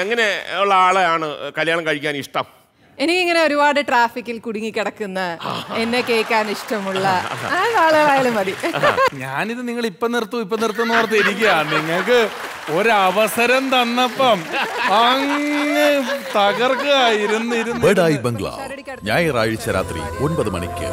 എങ്ങനെ ഉള്ള ആളെയാണ് കല്യാണം കഴിക്കാൻ ഇഷ്ടം? എനിക്കിങ്ങനെ ഒരുപാട് ട്രാഫിക്കിൽ കുടുങ്ങി കിടക്കുന്ന എന്നെ കേൾക്കാൻ ഇഷ്ടമുള്ള ആ ആളുകളായാലും മതി. ഞാനിത് നിങ്ങൾ ഇപ്പൊ നിർത്തും ഇപ്പൊ നിർത്തും ഓർത്ത് ഇരിക്കുക നിങ്ങൾക്ക് ഒരവസരം തന്നപ്പം അങ്ങ് തകർക്കുക ഇരുന്ന് ഇരുന്ന് ഞായറാഴ്ച രാത്രി ഒൻപത് മണിക്ക്.